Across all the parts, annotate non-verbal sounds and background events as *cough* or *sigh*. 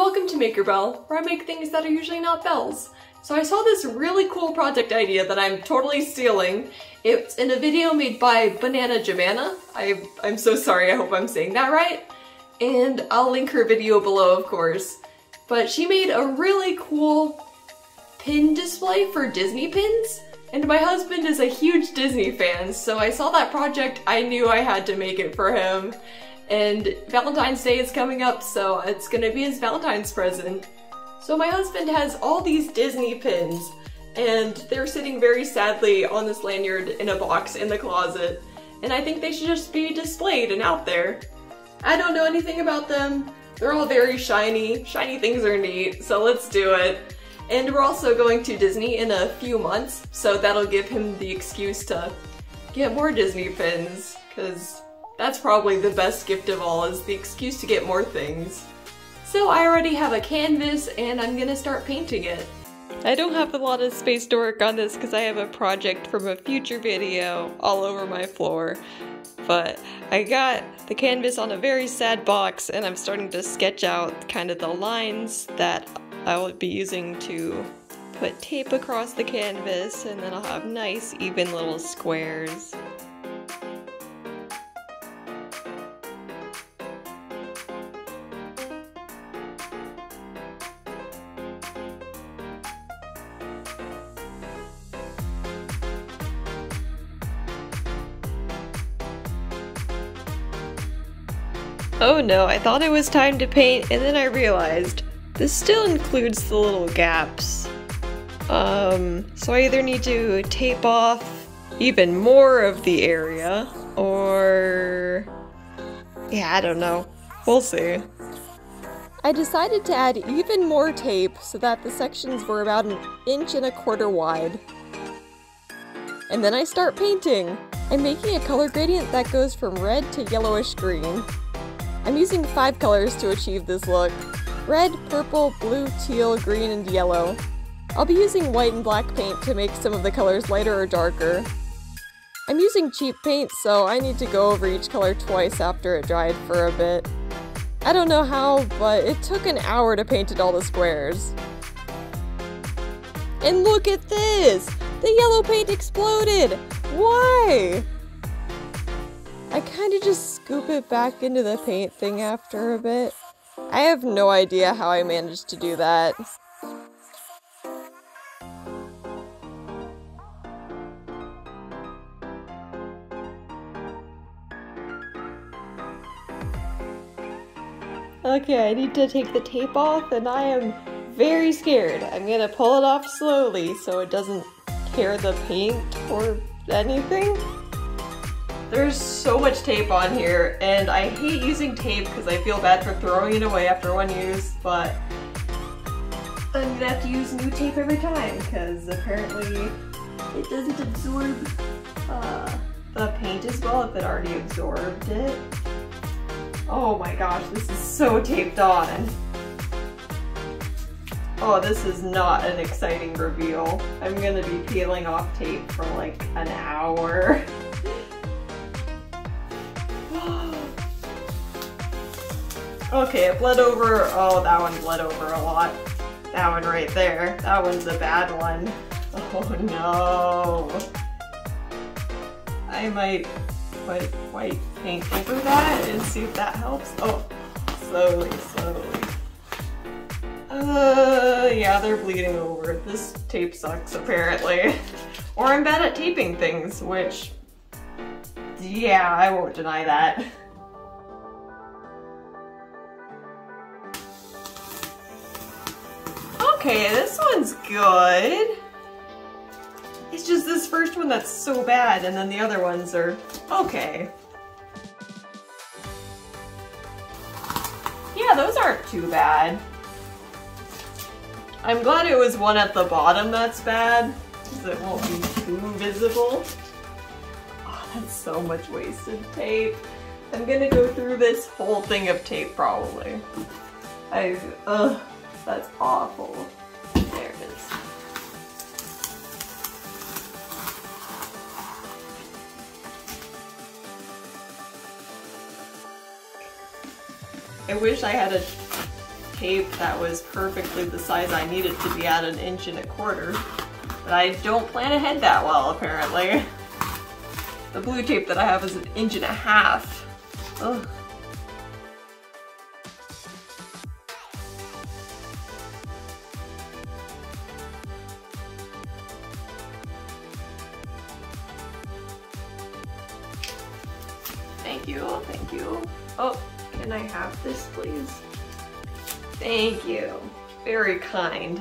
welcome to Maker Bell, where I make things that are usually not bells. So I saw this really cool project idea that I'm totally stealing. It's in a video made by Banana Jamana. I, I'm so sorry, I hope I'm saying that right. And I'll link her video below, of course. But she made a really cool pin display for Disney pins. And my husband is a huge Disney fan, so I saw that project, I knew I had to make it for him. And Valentine's Day is coming up, so it's gonna be his Valentine's present. So my husband has all these Disney pins, and they're sitting very sadly on this lanyard in a box in the closet. And I think they should just be displayed and out there. I don't know anything about them. They're all very shiny. Shiny things are neat, so let's do it. And we're also going to Disney in a few months, so that'll give him the excuse to get more Disney pins, because that's probably the best gift of all, is the excuse to get more things. So I already have a canvas and I'm gonna start painting it. I don't have a lot of space to work on this because I have a project from a future video all over my floor. But I got the canvas on a very sad box and I'm starting to sketch out kind of the lines that I will be using to put tape across the canvas and then I'll have nice even little squares. Oh no, I thought it was time to paint and then I realized this still includes the little gaps. Um, so I either need to tape off even more of the area or... Yeah, I don't know. We'll see. I decided to add even more tape so that the sections were about an inch and a quarter wide. And then I start painting. I'm making a color gradient that goes from red to yellowish green. I'm using five colors to achieve this look. Red, purple, blue, teal, green, and yellow. I'll be using white and black paint to make some of the colors lighter or darker. I'm using cheap paint, so I need to go over each color twice after it dried for a bit. I don't know how, but it took an hour to paint it all the squares. And look at this! The yellow paint exploded! Why? I kind of just scoop it back into the paint thing after a bit. I have no idea how I managed to do that. Okay, I need to take the tape off and I am very scared. I'm gonna pull it off slowly so it doesn't tear the paint or anything. There's so much tape on here, and I hate using tape because I feel bad for throwing it away after one use, but I'm gonna have to use new tape every time because apparently it doesn't absorb uh, the paint as well if it already absorbed it. Oh my gosh, this is so taped on. Oh, this is not an exciting reveal. I'm gonna be peeling off tape for like an hour. *laughs* Okay, it bled over. Oh, that one bled over a lot. That one right there. That one's a bad one. *laughs* Oh no. I might put white paint over that and see if that helps. Oh, slowly, slowly. Uh, yeah, they're bleeding over. This tape sucks, apparently. *laughs* or I'm bad at taping things, which, yeah, I won't deny that. *laughs* Okay, this one's good. It's just this first one that's so bad, and then the other ones are okay. Yeah, those aren't too bad. I'm glad it was one at the bottom that's bad, because it won't be too visible. Oh, ah, that's so much wasted tape. I'm gonna go through this whole thing of tape probably. I, ugh. That's awful. There it is. I wish I had a tape that was perfectly the size I needed to be at an inch and a quarter. But I don't plan ahead that well, apparently. *laughs* The blue tape that I have is an inch and a half. Ugh. Thank you, thank you. Oh, can I have this please? Thank you. Very kind.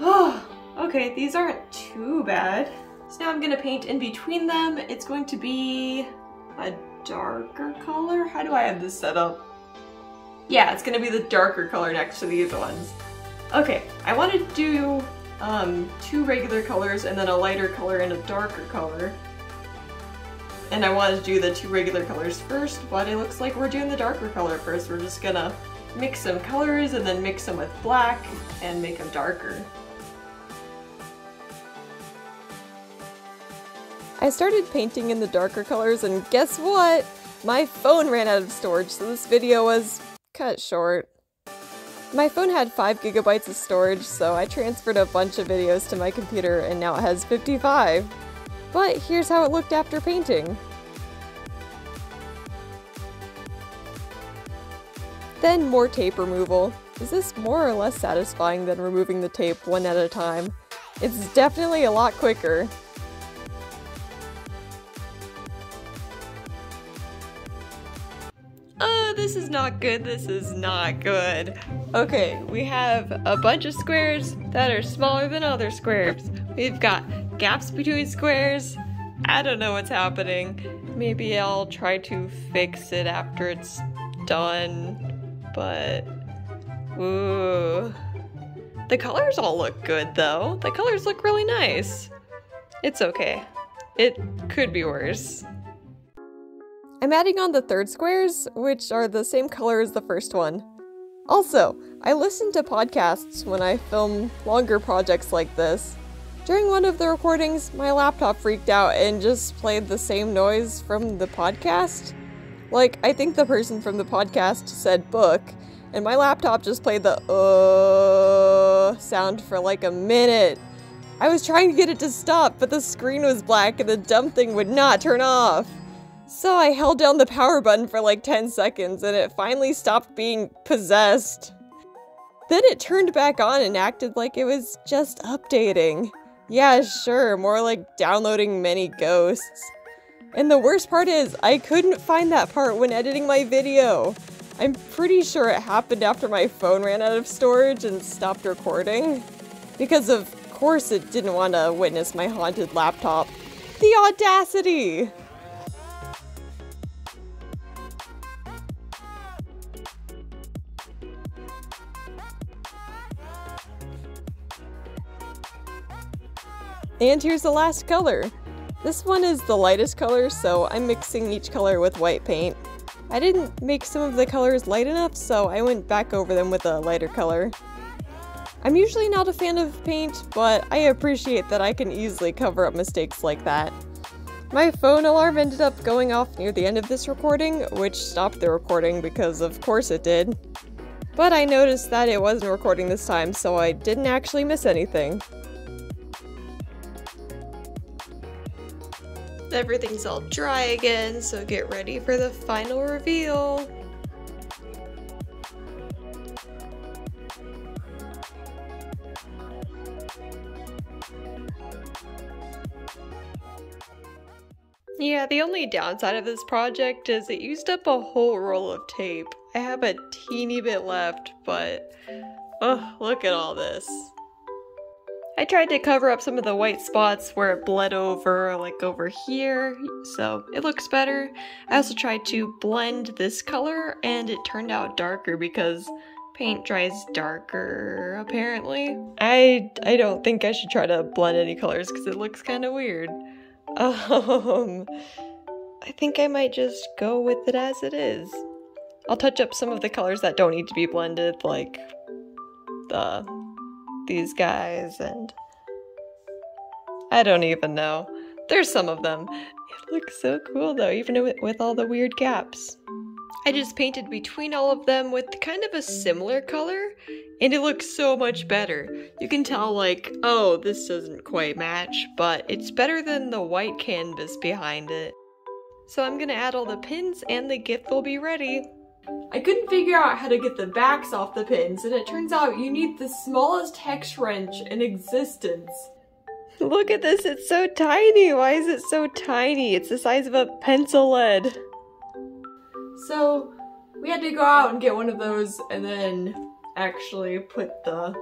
Oh, okay, these aren't too bad. So now I'm gonna paint in between them. It's going to be a darker color. How do I have this set up? Yeah, it's gonna be the darker color next to these ones. Okay, I want to do um, two regular colors and then a lighter color and a darker color. And I wanted to do the two regular colors first, but it looks like we're doing the darker color first. We're just gonna mix some colors and then mix them with black and make them darker. I started painting in the darker colors and guess what? My phone ran out of storage, so this video was cut short. My phone had 5 gigabytes of storage, so I transferred a bunch of videos to my computer and now it has 55. But here's how it looked after painting. Then more tape removal. Is this more or less satisfying than removing the tape one at a time? It's definitely a lot quicker. Uh, this is not good, this is not good. Okay, we have a bunch of squares that are smaller than other squares. We've got gaps between squares. I don't know what's happening. Maybe I'll try to fix it after it's done, but ooh. The colors all look good though. The colors look really nice. It's okay. It could be worse. I'm adding on the third squares, which are the same color as the first one. Also, I listen to podcasts when I film longer projects like this. During one of the recordings, my laptop freaked out and just played the same noise from the podcast. Like, I think the person from the podcast said book, and my laptop just played the uh sound for like a minute. I was trying to get it to stop, but the screen was black and the dumb thing would not turn off. So I held down the power button for like 10 seconds and it finally stopped being possessed. Then it turned back on and acted like it was just updating. Yeah, sure, more like downloading many ghosts. And the worst part is, I couldn't find that part when editing my video. I'm pretty sure it happened after my phone ran out of storage and stopped recording. Because of course it didn't want to witness my haunted laptop. The audacity! And here's the last color. This one is the lightest color, so I'm mixing each color with white paint. I didn't make some of the colors light enough, so I went back over them with a lighter color. I'm usually not a fan of paint, but I appreciate that I can easily cover up mistakes like that. My phone alarm ended up going off near the end of this recording, which stopped the recording because of course it did. But I noticed that it wasn't recording this time, so I didn't actually miss anything. Everything's all dry again, so get ready for the final reveal. Yeah, the only downside of this project is it used up a whole roll of tape. I have a teeny bit left, but oh, look at all this. I tried to cover up some of the white spots where it bled over, like over here, so it looks better. I also tried to blend this color, and it turned out darker because paint dries darker, apparently. I, I don't think I should try to blend any colors because it looks kind of weird. *laughs* Um, I think I might just go with it as it is. I'll touch up some of the colors that don't need to be blended, like the these guys and I don't even know. There's some of them. It looks so cool though, even with all the weird gaps. I just painted between all of them with kind of a similar color, and it looks so much better. You can tell like, oh, this doesn't quite match, but it's better than the white canvas behind it. So I'm gonna add all the pins and the gift will be ready. I couldn't figure out how to get the backs off the pins, and it turns out you need the smallest hex wrench in existence. *laughs* Look at this, it's so tiny. Why is it so tiny? It's the size of a pencil lead. So we had to go out and get one of those and then actually put the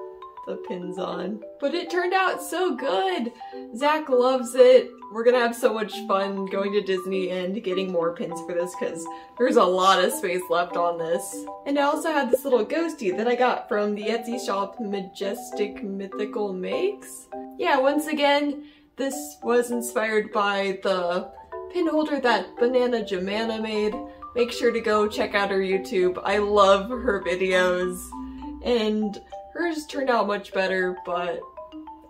the pins on. But it turned out so good! Zach loves it. We're gonna have so much fun going to Disney and getting more pins for this because there's a lot of space left on this. And I also have this little ghosty that I got from the Etsy shop Majestic Mythical Makes. Yeah, once again, this was inspired by the pin holder that Banana Jamana made. Make sure to go check out her YouTube. I love her videos. And hers turned out much better, but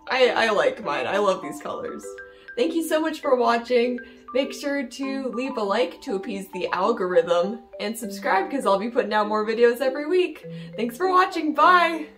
I, I like mine. I love these colors. Thank you so much for watching. Make sure to leave a like to appease the algorithm and subscribe because I'll be putting out more videos every week. Thanks for watching. Bye!